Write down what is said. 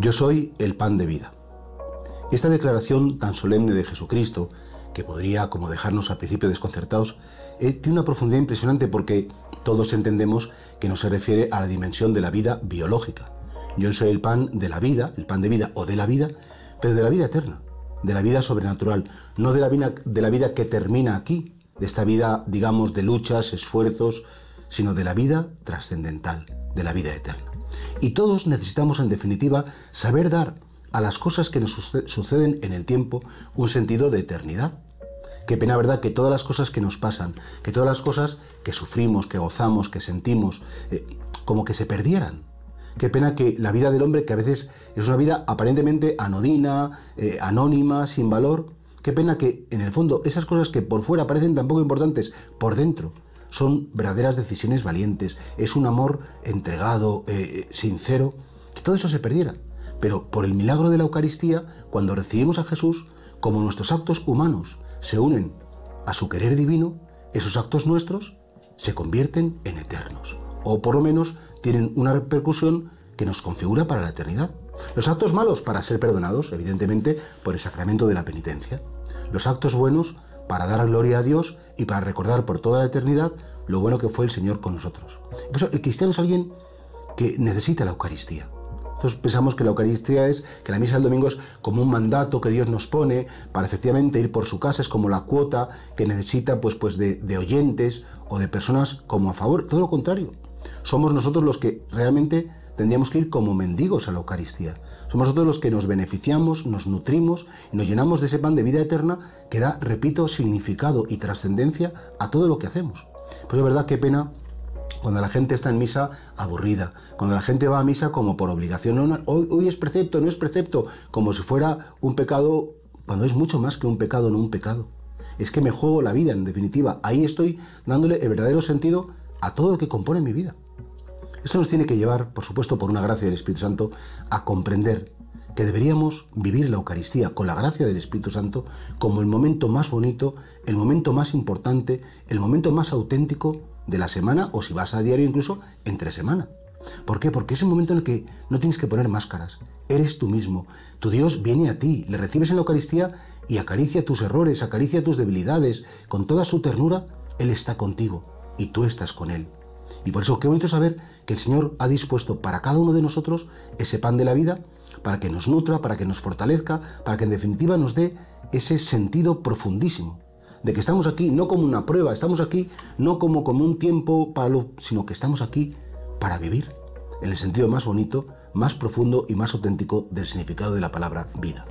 Yo soy el pan de vida. Esta declaración tan solemne de Jesucristo, que podría como dejarnos al principio desconcertados, eh, tiene una profundidad impresionante porque todos entendemos que no se refiere a la dimensión de la vida biológica. Yo soy el pan de la vida, el pan de vida o de la vida, pero de la vida eterna, de la vida sobrenatural, no de la vida, de la vida que termina aquí, de esta vida, digamos, de luchas, esfuerzos, sino de la vida trascendental, de la vida eterna. Y todos necesitamos, en definitiva, saber dar a las cosas que nos suceden en el tiempo un sentido de eternidad. Qué pena, ¿verdad?, que todas las cosas que nos pasan, que todas las cosas que sufrimos, que gozamos, que sentimos, eh, como que se perdieran. Qué pena que la vida del hombre, que a veces es una vida aparentemente anodina, eh, anónima, sin valor, qué pena que en el fondo esas cosas que por fuera parecen tan poco importantes, por dentro son verdaderas decisiones valientes, es un amor entregado, eh, sincero, que todo eso se perdiera. Pero por el milagro de la Eucaristía, cuando recibimos a Jesús, como nuestros actos humanos se unen a su querer divino, esos actos nuestros se convierten en eternos, o por lo menos tienen una repercusión que nos configura para la eternidad. Los actos malos para ser perdonados, evidentemente, por el sacramento de la penitencia. Los actos buenos para dar gloria a Dios y para recordar por toda la eternidad lo bueno que fue el Señor con nosotros. Por el cristiano es alguien que necesita la Eucaristía. Entonces pensamos que la Eucaristía es, que la misa del domingo es como un mandato que Dios nos pone para efectivamente ir por su casa, es como la cuota que necesita pues, pues de, de oyentes o de personas como a favor. Todo lo contrario. Somos nosotros los que realmente tendríamos que ir como mendigos a la Eucaristía. Somos nosotros los que nos beneficiamos, nos nutrimos y nos llenamos de ese pan de vida eterna que da, repito, significado y trascendencia a todo lo que hacemos. Pues es verdad, qué pena cuando la gente está en misa aburrida, cuando la gente va a misa como por obligación, hoy, hoy es precepto, no es precepto, como si fuera un pecado, cuando es mucho más que un pecado, no un pecado. Es que me juego la vida, en definitiva. Ahí estoy dándole el verdadero sentido a todo lo que compone mi vida. Esto nos tiene que llevar, por supuesto, por una gracia del Espíritu Santo, a comprender que deberíamos vivir la Eucaristía con la gracia del Espíritu Santo como el momento más bonito, el momento más importante, el momento más auténtico de la semana o si vas a diario incluso entre semana. ¿Por qué? Porque es un momento en el que no tienes que poner máscaras. Eres tú mismo. Tu Dios viene a ti, le recibes en la Eucaristía y acaricia tus errores, acaricia tus debilidades. Con toda su ternura, Él está contigo y tú estás con Él. Y por eso qué bonito saber que el Señor ha dispuesto para cada uno de nosotros ese pan de la vida, para que nos nutra, para que nos fortalezca, para que en definitiva nos dé ese sentido profundísimo de que estamos aquí no como una prueba, estamos aquí no como, como un tiempo para lo, sino que estamos aquí para vivir en el sentido más bonito, más profundo y más auténtico del significado de la palabra vida.